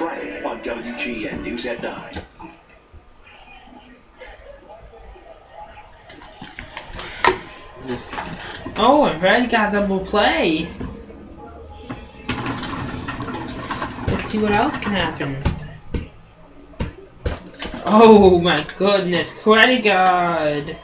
Archie and News at 9. Oh, I've already got double play. Let's see what else can happen. Oh my goodness, credit card!